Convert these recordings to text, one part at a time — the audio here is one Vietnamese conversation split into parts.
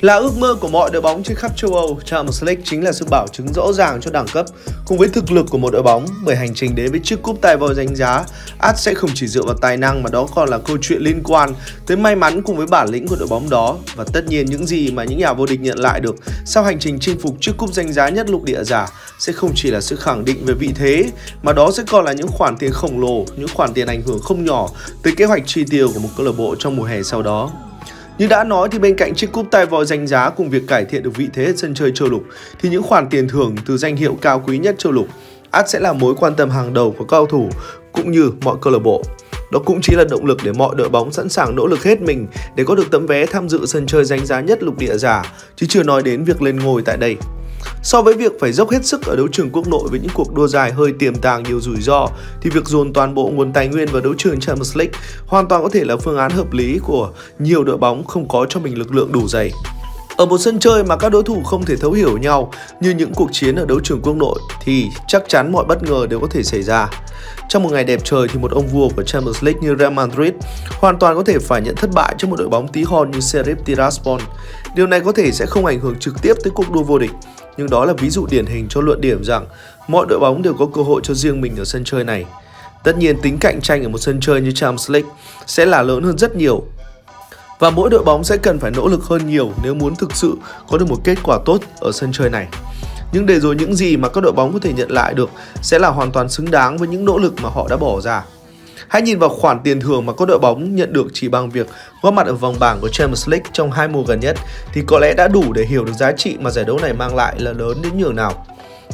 Là ước mơ của mọi đội bóng trên khắp châu Âu, Champions League chính là sự bảo chứng rõ ràng cho đẳng cấp cùng với thực lực của một đội bóng bởi hành trình đến với chiếc cúp tay vòi danh giá át sẽ không chỉ dựa vào tài năng mà đó còn là câu chuyện liên quan tới may mắn cùng với bản lĩnh của đội bóng đó và tất nhiên những gì mà những nhà vô địch nhận lại được sau hành trình chinh phục chiếc cúp danh giá nhất lục địa giả sẽ không chỉ là sự khẳng định về vị thế mà đó sẽ còn là những khoản tiền khổng lồ, những khoản tiền ảnh hưởng không nhỏ tới kế hoạch chi tiêu của một câu lạc bộ trong mùa hè sau đó. Như đã nói thì bên cạnh chiếc cúp tay vòi danh giá cùng việc cải thiện được vị thế sân chơi châu lục thì những khoản tiền thưởng từ danh hiệu cao quý nhất châu lục ắt sẽ là mối quan tâm hàng đầu của cao thủ cũng như mọi câu lạc bộ. Đó cũng chính là động lực để mọi đội bóng sẵn sàng nỗ lực hết mình để có được tấm vé tham dự sân chơi danh giá nhất lục địa giả, chứ chưa nói đến việc lên ngôi tại đây. So với việc phải dốc hết sức ở đấu trường quốc nội với những cuộc đua dài hơi tiềm tàng nhiều rủi ro, thì việc dồn toàn bộ nguồn tài nguyên vào đấu trường Champions League hoàn toàn có thể là phương án hợp lý của nhiều đội bóng không có cho mình lực lượng đủ dày. Ở một sân chơi mà các đối thủ không thể thấu hiểu nhau như những cuộc chiến ở đấu trường quốc nội thì chắc chắn mọi bất ngờ đều có thể xảy ra. Trong một ngày đẹp trời thì một ông vua của Champions League như Real Madrid hoàn toàn có thể phải nhận thất bại trước một đội bóng tí hon như Serif Tiraspol. Điều này có thể sẽ không ảnh hưởng trực tiếp tới cuộc đua vô địch, nhưng đó là ví dụ điển hình cho luận điểm rằng mọi đội bóng đều có cơ hội cho riêng mình ở sân chơi này. Tất nhiên tính cạnh tranh ở một sân chơi như Champions League sẽ là lớn hơn rất nhiều và mỗi đội bóng sẽ cần phải nỗ lực hơn nhiều nếu muốn thực sự có được một kết quả tốt ở sân chơi này. Nhưng để rồi những gì mà các đội bóng có thể nhận lại được sẽ là hoàn toàn xứng đáng với những nỗ lực mà họ đã bỏ ra. Hãy nhìn vào khoản tiền thưởng mà các đội bóng nhận được chỉ bằng việc góp mặt ở vòng bảng của Champions League trong hai mùa gần nhất thì có lẽ đã đủ để hiểu được giá trị mà giải đấu này mang lại là lớn đến nhường nào.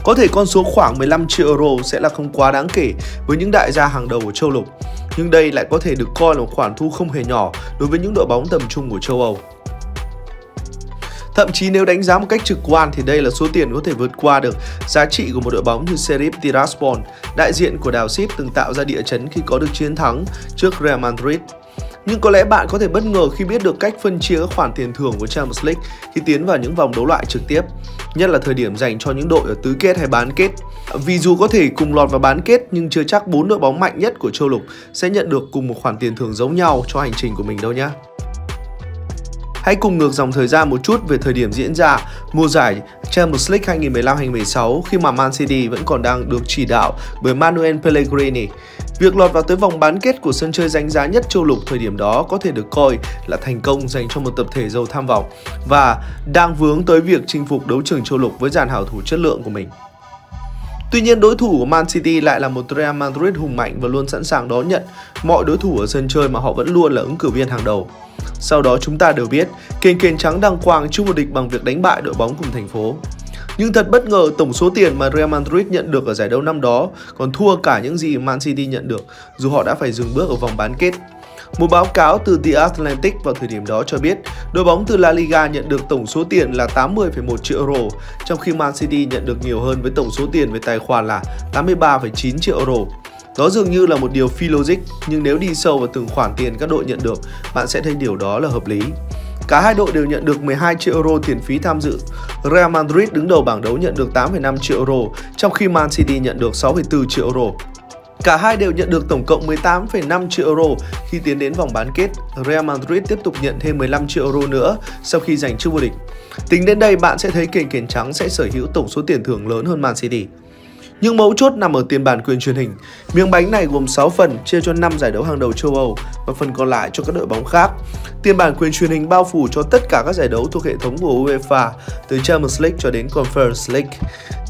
Có thể con số khoảng 15 triệu euro sẽ là không quá đáng kể với những đại gia hàng đầu của châu lục, nhưng đây lại có thể được coi là một khoản thu không hề nhỏ đối với những đội bóng tầm trung của châu Âu. Thậm chí nếu đánh giá một cách trực quan thì đây là số tiền có thể vượt qua được giá trị của một đội bóng như Serif Tiraspol, đại diện của đảo Ship từng tạo ra địa chấn khi có được chiến thắng trước Real Madrid. Nhưng có lẽ bạn có thể bất ngờ khi biết được cách phân chia các khoản tiền thưởng của Champions League khi tiến vào những vòng đấu loại trực tiếp, nhất là thời điểm dành cho những đội ở tứ kết hay bán kết. Vì dù có thể cùng lọt vào bán kết nhưng chưa chắc bốn đội bóng mạnh nhất của châu lục sẽ nhận được cùng một khoản tiền thưởng giống nhau cho hành trình của mình đâu nhé. Hãy cùng ngược dòng thời gian một chút về thời điểm diễn ra mùa giải Champions League 2015-2016 khi mà Man City vẫn còn đang được chỉ đạo bởi Manuel Pellegrini. Việc lọt vào tới vòng bán kết của sân chơi danh giá nhất châu lục thời điểm đó có thể được coi là thành công dành cho một tập thể giàu tham vọng và đang vướng tới việc chinh phục đấu trường châu lục với dàn hảo thủ chất lượng của mình. Tuy nhiên đối thủ của Man City lại là một Real Madrid hùng mạnh và luôn sẵn sàng đón nhận mọi đối thủ ở sân chơi mà họ vẫn luôn là ứng cử viên hàng đầu. Sau đó chúng ta đều biết, kênh kênh trắng đăng quang chung vô địch bằng việc đánh bại đội bóng cùng thành phố. Nhưng thật bất ngờ tổng số tiền mà Real Madrid nhận được ở giải đấu năm đó còn thua cả những gì Man City nhận được dù họ đã phải dừng bước ở vòng bán kết. Một báo cáo từ The Atlantic vào thời điểm đó cho biết đội bóng từ La Liga nhận được tổng số tiền là 80,1 triệu euro, trong khi Man City nhận được nhiều hơn với tổng số tiền về tài khoản là 83,9 triệu euro. Đó dường như là một điều phi logic, nhưng nếu đi sâu vào từng khoản tiền các đội nhận được, bạn sẽ thấy điều đó là hợp lý. Cả hai đội đều nhận được 12 triệu euro tiền phí tham dự. Real Madrid đứng đầu bảng đấu nhận được 8,5 triệu euro, trong khi Man City nhận được 6,4 triệu euro. Cả hai đều nhận được tổng cộng 18,5 triệu euro khi tiến đến vòng bán kết. Real Madrid tiếp tục nhận thêm 15 triệu euro nữa sau khi giành chức vô địch. Tính đến đây bạn sẽ thấy kền kền trắng sẽ sở hữu tổng số tiền thưởng lớn hơn Man City. Nhưng mấu chốt nằm ở tiền bản quyền truyền hình. Miếng bánh này gồm 6 phần chia cho 5 giải đấu hàng đầu châu Âu và phần còn lại cho các đội bóng khác. Tiền bản quyền truyền hình bao phủ cho tất cả các giải đấu thuộc hệ thống của UEFA, từ Champions League cho đến Conference League.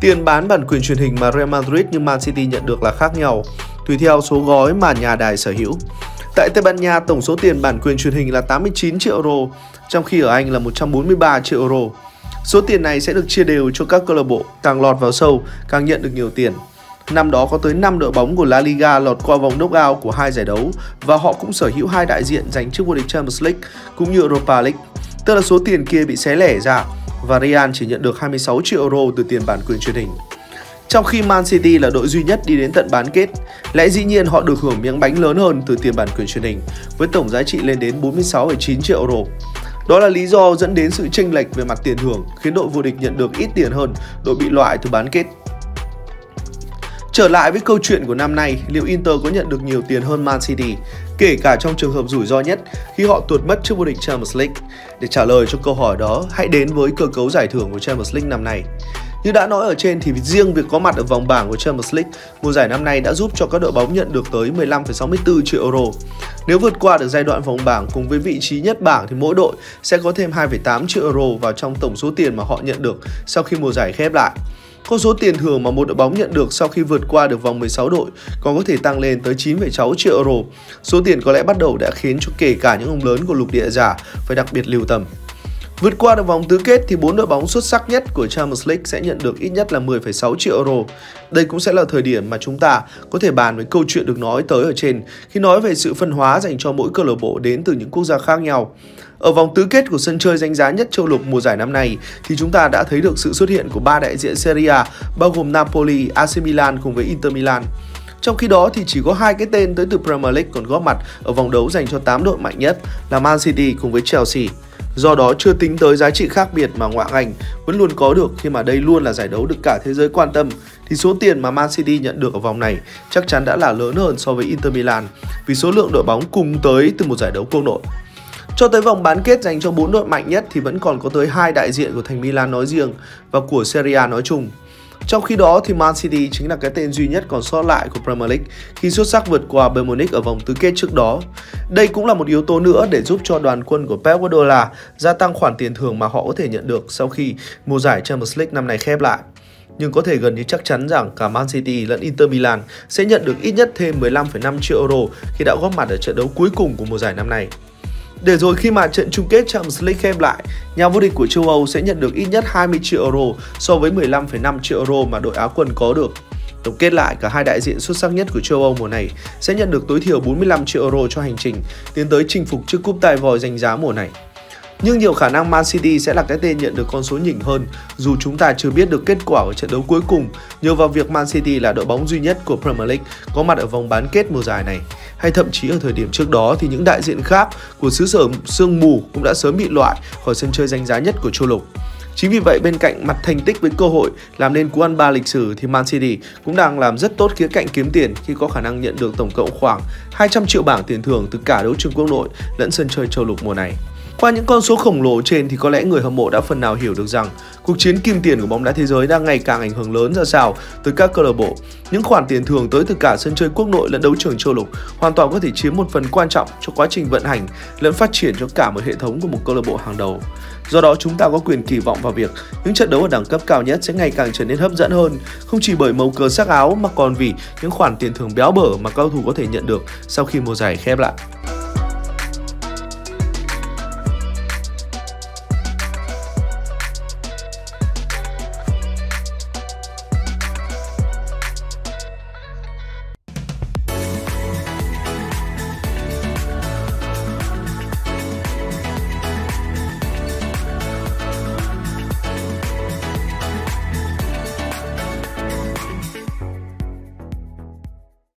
Tiền bán bản quyền truyền hình mà Real Madrid như Man City nhận được là khác nhau, tùy theo số gói mà nhà đài sở hữu. Tại Tây Ban Nha, tổng số tiền bản quyền truyền hình là 89 triệu euro, trong khi ở Anh là 143 triệu euro. Số tiền này sẽ được chia đều cho các câu lạc bộ, càng lọt vào sâu càng nhận được nhiều tiền. Năm đó có tới 5 đội bóng của La Liga lọt qua vòng knockout của hai giải đấu và họ cũng sở hữu hai đại diện giành chức vô địch Champions League cũng như Europa League. Tức là số tiền kia bị xé lẻ ra và Real chỉ nhận được 26 triệu euro từ tiền bản quyền truyền hình. Trong khi Man City là đội duy nhất đi đến tận bán kết, lẽ dĩ nhiên họ được hưởng miếng bánh lớn hơn từ tiền bản quyền truyền hình với tổng giá trị lên đến 46,9 triệu euro. Đó là lý do dẫn đến sự chênh lệch về mặt tiền thưởng, khiến đội vô địch nhận được ít tiền hơn đội bị loại từ bán kết. Trở lại với câu chuyện của năm nay, liệu Inter có nhận được nhiều tiền hơn Man City? kể cả trong trường hợp rủi ro nhất khi họ tuột mất chức vô địch Champions League. Để trả lời cho câu hỏi đó, hãy đến với cơ cấu giải thưởng của Champions League năm nay. Như đã nói ở trên thì riêng việc có mặt ở vòng bảng của Champions League, mùa giải năm nay đã giúp cho các đội bóng nhận được tới 15,64 triệu euro. Nếu vượt qua được giai đoạn vòng bảng cùng với vị trí nhất bảng thì mỗi đội sẽ có thêm 2,8 triệu euro vào trong tổng số tiền mà họ nhận được sau khi mùa giải khép lại. Con số tiền thưởng mà một đội bóng nhận được sau khi vượt qua được vòng 16 đội còn có thể tăng lên tới 9,6 triệu euro. Số tiền có lẽ bắt đầu đã khiến cho kể cả những ông lớn của lục địa giả phải đặc biệt lưu tâm. Vượt qua được vòng tứ kết thì bốn đội bóng xuất sắc nhất của Champions League sẽ nhận được ít nhất là 10,6 triệu euro. Đây cũng sẽ là thời điểm mà chúng ta có thể bàn với câu chuyện được nói tới ở trên khi nói về sự phân hóa dành cho mỗi câu lạc bộ đến từ những quốc gia khác nhau. Ở vòng tứ kết của sân chơi danh giá nhất châu lục mùa giải năm nay thì chúng ta đã thấy được sự xuất hiện của ba đại diện Serie A bao gồm Napoli, AC Milan cùng với Inter Milan. Trong khi đó thì chỉ có hai cái tên tới từ Premier League còn góp mặt ở vòng đấu dành cho 8 đội mạnh nhất là Man City cùng với Chelsea. Do đó chưa tính tới giá trị khác biệt mà ngoại Anh vẫn luôn có được khi mà đây luôn là giải đấu được cả thế giới quan tâm, thì số tiền mà Man City nhận được ở vòng này chắc chắn đã là lớn hơn so với Inter Milan vì số lượng đội bóng cùng tới từ một giải đấu quốc nội. Cho tới vòng bán kết dành cho bốn đội mạnh nhất thì vẫn còn có tới hai đại diện của thành Milan nói riêng và của Serie A nói chung. Trong khi đó thì Man City chính là cái tên duy nhất còn sót lại của Premier League khi xuất sắc vượt qua Bayern Munich ở vòng tứ kết trước đó. Đây cũng là một yếu tố nữa để giúp cho đoàn quân của Pep Guardiola gia tăng khoản tiền thưởng mà họ có thể nhận được sau khi mùa giải Champions League năm nay khép lại. Nhưng có thể gần như chắc chắn rằng cả Man City lẫn Inter Milan sẽ nhận được ít nhất thêm 15,5 triệu euro khi đã góp mặt ở trận đấu cuối cùng của mùa giải năm nay. Để rồi khi mà trận chung kết Champions League khép lại, nhà vô địch của châu Âu sẽ nhận được ít nhất 20 triệu euro so với 15,5 triệu euro mà đội Á quân có được. Tổng kết lại, cả hai đại diện xuất sắc nhất của châu Âu mùa này sẽ nhận được tối thiểu 45 triệu euro cho hành trình tiến tới chinh phục chiếc cúp tài vòi danh giá mùa này. Nhưng nhiều khả năng Man City sẽ là cái tên nhận được con số nhỉnh hơn dù chúng ta chưa biết được kết quả ở trận đấu cuối cùng nhờ vào việc Man City là đội bóng duy nhất của Premier League có mặt ở vòng bán kết mùa giải này. Hay thậm chí ở thời điểm trước đó thì những đại diện khác của xứ sở sương mù cũng đã sớm bị loại khỏi sân chơi danh giá nhất của châu lục. Chính vì vậy, bên cạnh mặt thành tích với cơ hội làm nên cú ăn ba lịch sử thì Man City cũng đang làm rất tốt khía cạnh kiếm tiền khi có khả năng nhận được tổng cộng khoảng 200 triệu bảng tiền thưởng từ cả đấu trường quốc nội lẫn sân chơi châu lục mùa này. Qua những con số khổng lồ trên thì có lẽ người hâm mộ đã phần nào hiểu được rằng cuộc chiến kim tiền của bóng đá thế giới đang ngày càng ảnh hưởng lớn ra sao tới các câu lạc bộ. Những khoản tiền thưởng tới từ cả sân chơi quốc nội lẫn đấu trường châu lục hoàn toàn có thể chiếm một phần quan trọng cho quá trình vận hành lẫn phát triển cho cả một hệ thống của một câu lạc bộ hàng đầu. Do đó chúng ta có quyền kỳ vọng vào việc những trận đấu ở đẳng cấp cao nhất sẽ ngày càng trở nên hấp dẫn hơn, không chỉ bởi màu cờ sắc áo mà còn vì những khoản tiền thưởng béo bở mà cao thủ có thể nhận được sau khi mùa giải khép lại.